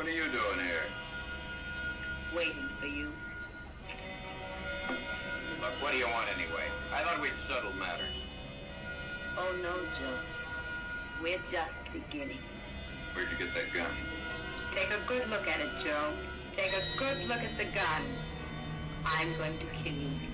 What are you doing here? Waiting for you. Look, what do you want anyway? I thought we'd settled matters. Oh, no, Joe. We're just beginning. Where'd you get that gun? Take a good look at it, Joe. Take a good look at the gun. I'm going to kill you